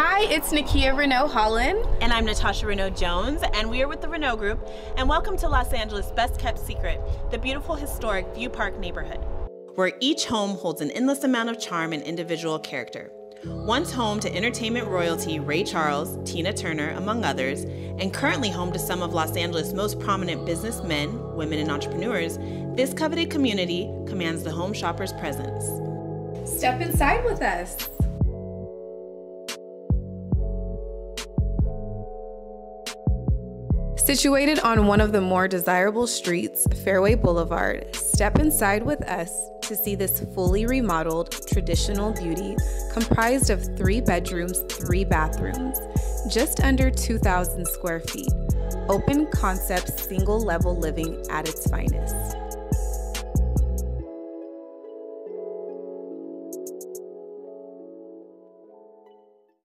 Hi, it's Nakia Reneau Holland. And I'm Natasha Reneau Jones, and we are with the Reneau Group. And welcome to Los Angeles' best kept secret, the beautiful historic View Park neighborhood, where each home holds an endless amount of charm and individual character. Once home to entertainment royalty Ray Charles, Tina Turner, among others, and currently home to some of Los Angeles' most prominent businessmen, women, and entrepreneurs, this coveted community commands the home shopper's presence. Step inside with us. Situated on one of the more desirable streets, Fairway Boulevard, step inside with us to see this fully remodeled traditional beauty comprised of three bedrooms, three bathrooms, just under 2,000 square feet. Open concept single level living at its finest.